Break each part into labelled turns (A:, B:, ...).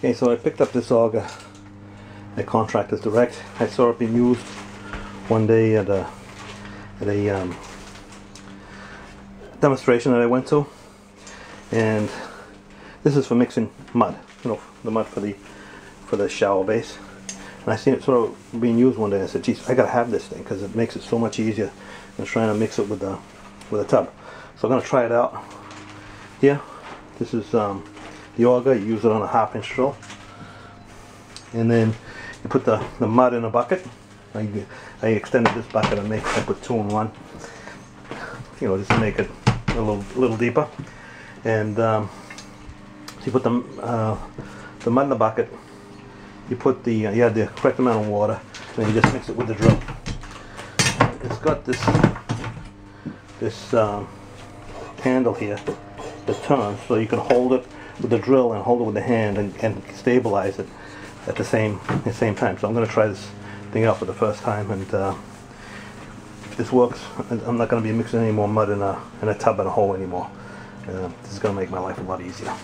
A: Okay, so I picked up this auger at Contractors Direct. I saw it being used one day at a at a um, demonstration that I went to, and this is for mixing mud. You know, the mud for the for the shower base. And I seen it sort of being used one day. I said, "Geez, I gotta have this thing because it makes it so much easier than trying to mix it with the with a tub." So I'm gonna try it out here. This is um, the auger. You use it on a half inch drill, and then you put the, the mud in a bucket. I, I extended this bucket and make I put two in one. You know, just to make it a little little deeper. And um, so you put the uh, the mud in the bucket. You put the uh, you add the correct amount of water, and you just mix it with the drill. It's got this this um, handle here that turns, so you can hold it with the drill and hold it with the hand and, and stabilize it at the same the same time. So I'm going to try this thing out for the first time, and uh, if this works, I'm not going to be mixing any more mud in a in a tub and a hole anymore. Uh, this is going to make my life a lot easier.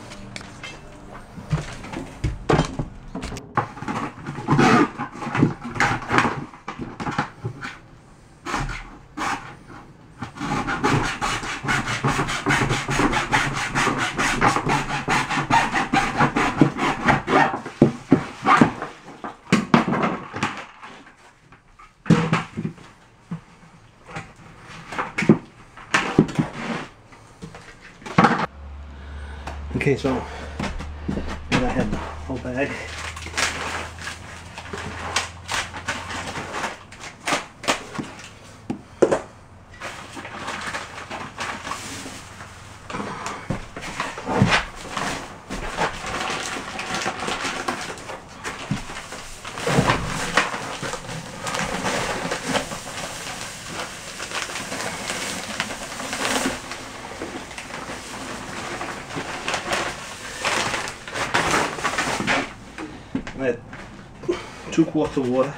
A: Okay, so I had the whole bag. I had two quarts of water.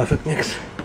A: Perfect mix.